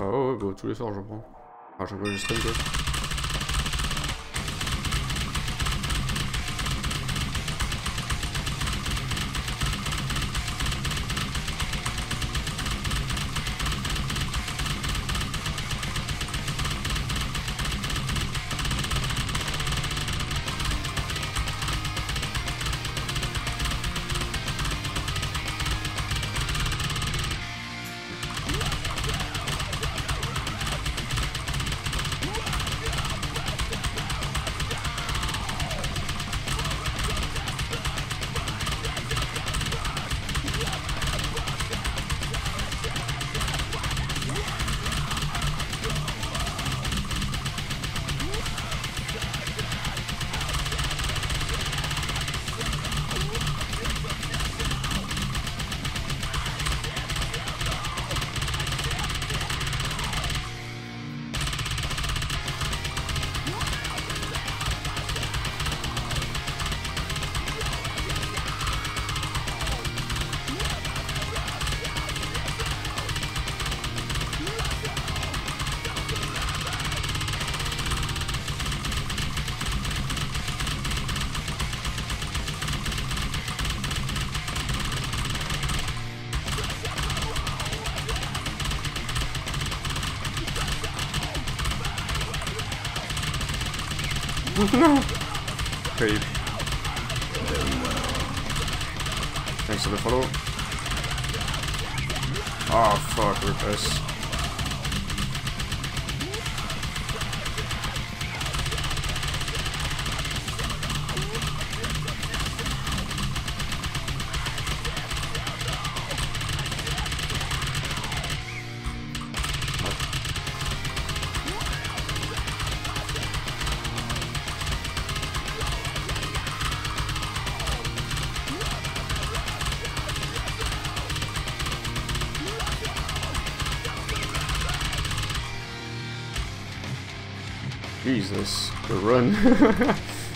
Ah ouais, ouais, bah, tous les soirs je prends. Ah, je peux juste quoi. No! Creep. Thanks for the follow. Oh fuck, Rufus. Jesus, the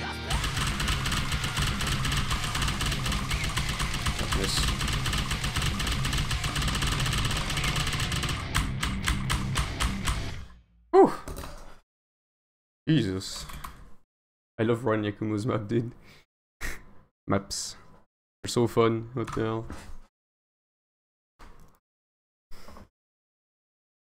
run. Jesus. I love Ron Yakumo's map, dude. Maps. They're so fun. What the hell?